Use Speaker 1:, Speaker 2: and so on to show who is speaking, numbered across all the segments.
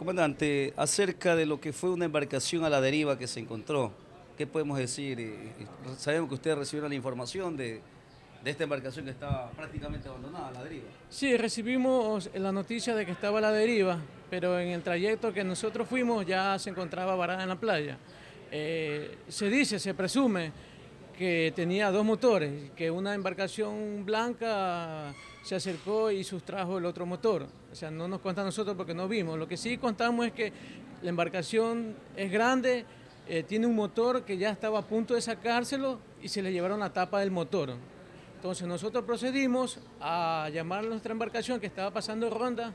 Speaker 1: Comandante, acerca de lo que fue una embarcación a la deriva que se encontró, ¿qué podemos decir? Eh, eh, sabemos que ustedes recibieron la información de, de esta embarcación que estaba prácticamente abandonada a la deriva.
Speaker 2: Sí, recibimos la noticia de que estaba a la deriva, pero en el trayecto que nosotros fuimos ya se encontraba varada en la playa. Eh, se dice, se presume que tenía dos motores, que una embarcación blanca se acercó y sustrajo el otro motor. O sea, no nos cuenta nosotros porque no vimos. Lo que sí contamos es que la embarcación es grande, eh, tiene un motor que ya estaba a punto de sacárselo y se le llevaron la tapa del motor. Entonces nosotros procedimos a llamar a nuestra embarcación que estaba pasando ronda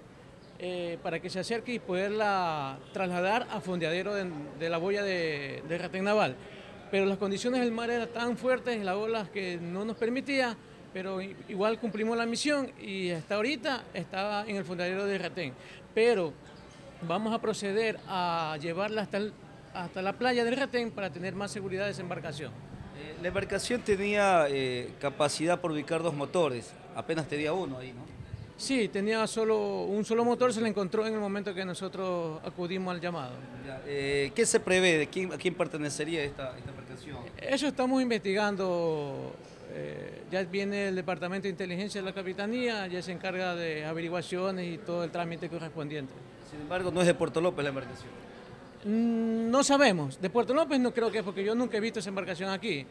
Speaker 2: eh, para que se acerque y poderla trasladar a fondeadero de, la boya de, de Naval pero las condiciones del mar eran tan fuertes, las olas que no nos permitía, pero igual cumplimos la misión y hasta ahorita estaba en el fundadero de Retén. Pero vamos a proceder a llevarla hasta, hasta la playa de Retén para tener más seguridad de esa embarcación.
Speaker 1: Eh, la embarcación tenía eh, capacidad por ubicar dos motores, apenas tenía uno ahí, ¿no?
Speaker 2: Sí, tenía solo un solo motor, se le encontró en el momento que nosotros acudimos al llamado.
Speaker 1: Eh, ¿Qué se prevé? ¿De quién, ¿A quién pertenecería esta, esta
Speaker 2: Eso estamos investigando. Eh, ya viene el Departamento de Inteligencia de la Capitanía, ya se encarga de averiguaciones y todo el trámite correspondiente.
Speaker 1: Sin embargo, no es de Puerto López la embarcación.
Speaker 2: Mm, no sabemos. De Puerto López no creo que es porque yo nunca he visto esa embarcación aquí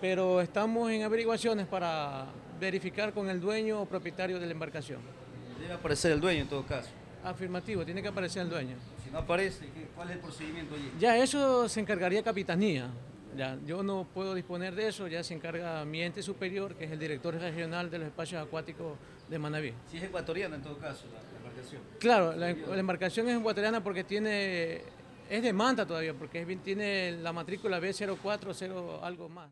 Speaker 2: pero estamos en averiguaciones para verificar con el dueño o propietario de la embarcación.
Speaker 1: Debe aparecer el dueño en todo caso.
Speaker 2: Afirmativo, tiene que aparecer el dueño.
Speaker 1: Si no aparece, ¿cuál es el procedimiento allí?
Speaker 2: Ya eso se encargaría Capitanía. Ya, yo no puedo disponer de eso, ya se encarga mi ente superior, que es el director regional de los espacios acuáticos de Manaví.
Speaker 1: Si es ecuatoriana en todo caso la, embarcación.
Speaker 2: Claro, la, embarcación es ecuatoriana porque tiene, es de manta todavía, porque tiene la matrícula B040 algo más.